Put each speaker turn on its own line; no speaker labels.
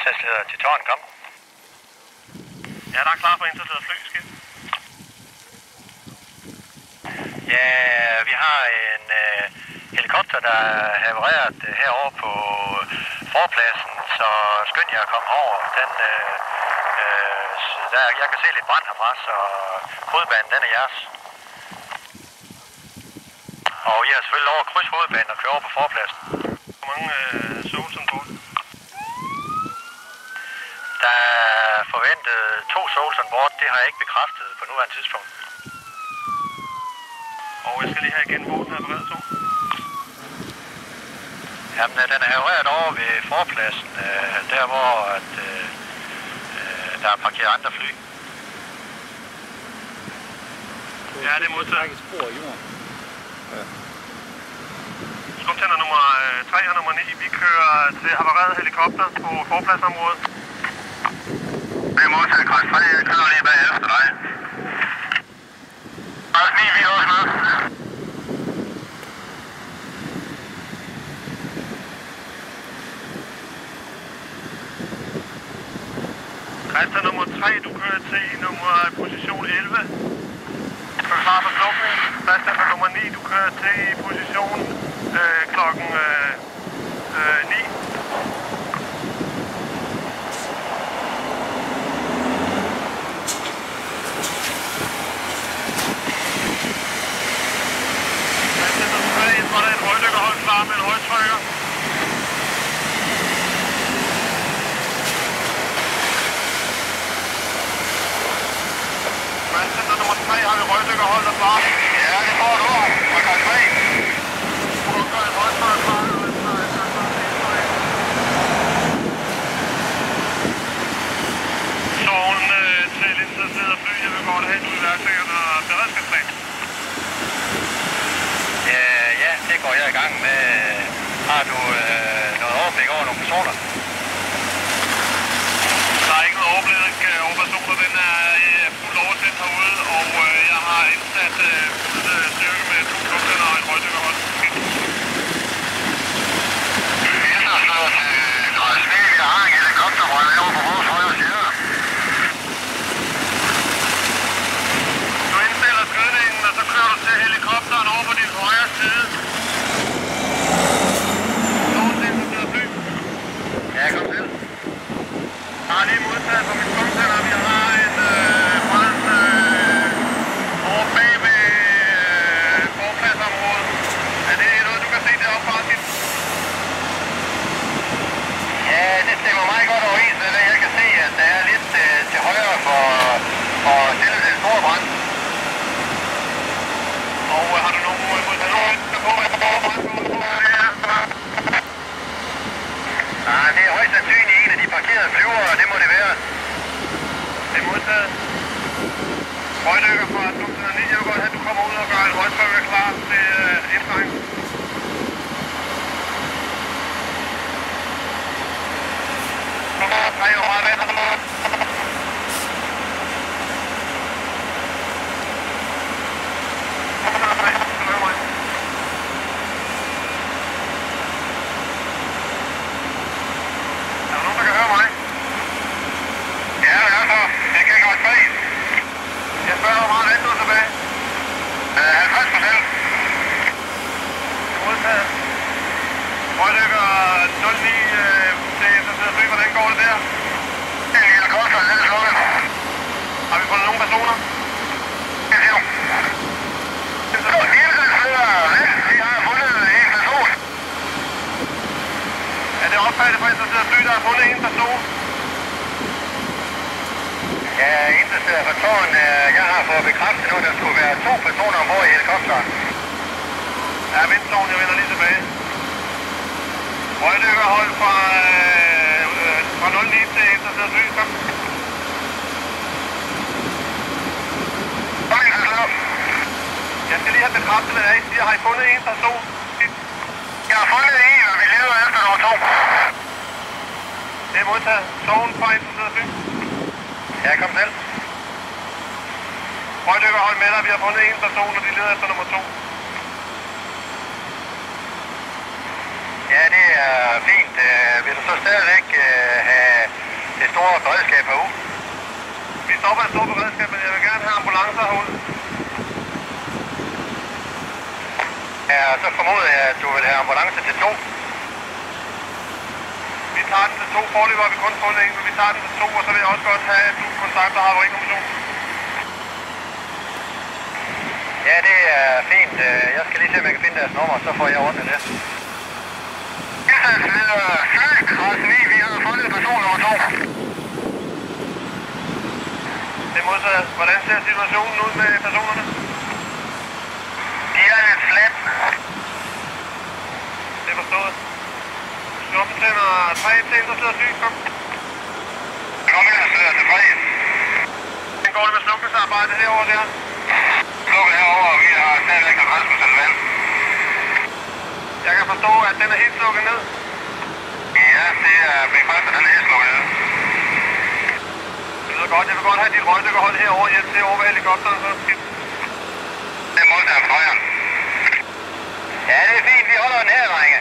Indsatsleder til tårn, kom.
Ja, der er klar for indsatsleder fly, skib.
Ja, vi har en øh, helikopter, der er havereret øh, herovre på øh, forpladsen, så skynd jer at komme over. Den, øh, øh, der, jeg kan se lidt brand herfra, så hovedbanen den er jeres. Og I har selvfølgelig lov at krydse hovedbanen og køre over på forpladsen.
Hvor mange øh, souls ombord?
Der er forventet to souls on board. Det har jeg ikke bekræftet på nuværende tidspunkt.
Og jeg skal lige have igen båden her på red 2.
Jamen, øh, den er havereret over ved forpladsen, øh, der hvor at, øh, øh, der er parkeret andre fly.
Ja, det er modtaget.
Spor i jorden.
Skumtænder nummer 3 og nummer 9. Vi kører til havareret helikopter på forpladsområdet.
Det er modtaget, Kors 3. Jeg kører lige bag efter dig. Kors 9, vi er også med.
Christian nummer 3, du kører til nummer position 11. Du er klar for slukning. Christian nummer 9, du kører til i position øh, klokken øh, øh, 9. Christian nummer 3, så er der et røgdykkerhold klar med en røgtrykker. Mandcenter nummer 3 har vi røgdykkerhold der klar.
Ja, det får du. Og 3.
Du kan klar. Soven øh, til indsatsleder fly. Jeg vil godt have, at du iværksætter noget beredskabsplan.
Ja, ja, det går jeg i gang med. Har du øh, noget overblik over nogle personer?
Der er ikke noget overblik øh, over personer. Den er øh, fuldt oversendt herude, og øh, jeg har indsat øh, fuld øh, styrke med to skumtænder og en røgdykkerhold.
Indsatsleder til Kors 9. Jeg har en helikopter, hvor jeg over på vores højre side.
Du indstiller skydningen, og så kører du til helikopteren over på din højre side. Soven til indsatsleder fly.
Ja, kom til.
Jeg har lige modtaget fra min skumtænder. Vi har en øh, brand øh, over bag ved øh, forpladsområdet. Er det noget, du kan se deroppe fra dit?
Ja, det stemmer meget godt overens med, hvad jeg kan se, at der er lidt øh, til højre for, for selve den store brand.
Og øh, har du nogen øh, modtaget nogen der på, at der er brand?
Nej, det er højst sandsynligt en af de parkerede flyvere, det må det være.
Det er modtaget. Røgdykker fra Stumsen 9. Jeg vil godt have, at du kommer ud og gør en røgtrykker klar til øh, indtræng. Tre og meget vand. Er der nogen, der kan høre mig?
Ja, det er så. Det kan godt se.
Jeg spørger, hvor meget vand du er tilbage.
Øh, 50 procent.
Det er modtaget. Røgdykker 09 øh, til interesseret fly. Hvordan går det der?
Det er en helikopter, den er slukket.
Har vi fundet nogle personer?
Det siger du. Så indsatsleder, vi har fundet en person.
Er det opfattet for interesseret fly, der har fundet en person?
Ja, interesseret for tårn, jeg har fået bekræftet nu, at der skulle være to personer ombord i helikopteren.
Ja, vindtårn, jeg vender lige tilbage. Røgdykkerhold fra, øh, øh, fra 09 til interesseret fly. Kom.
Kom, indsatsleder.
Jeg skal bekræftet, hvad I siger. Har I fundet en person?
Jeg har fundet en, og vi leder efter nummer to.
Det er modtaget. Soven fra interesseret fly.
Ja, kom selv.
Røgdykker, hold med dig. Vi har fundet en person, og de leder efter nummer to.
Ja, det er fint. Øh, vil du så stadigvæk øh, have store beredskab herude.
Vi stopper et stort beredskab, men jeg vil gerne have ambulancer herude.
Ja, så formoder jeg, at du vil have ambulance til to.
Vi tager den til to. Forløber har vi kun fundet en, men vi tager den til to, og så vil jeg også godt have, at du kontakter Havarikommissionen.
Ja, det er fint. Øh, jeg skal lige se, om jeg kan finde deres nummer, så får jeg ordnet det. Indsatsleder øh, Fyld, Rasmi, vi har fundet person nummer to.
Det er modsat. Hvordan ser situationen ud med personerne?
De er lidt slæbt.
Det er forstået. Snuppen tænder 3 til en, der sidder syg. Kom.
Kom ind og sidder til fred.
Hvordan går det med slukningsarbejdet herovre der?
Slukker herovre, og vi har stadigvæk 50 procent vand.
Jeg kan forstå, at den er helt slukket ned.
Ja, det er bekræftet, den er helt slukket ned.
Det lyder godt. Jeg vil godt have dit røgdykkerhold herovre hjælp til over ved helikopteren. Så.
Det er modtaget højren. Ja, det er fint. Vi holder den her, drenge.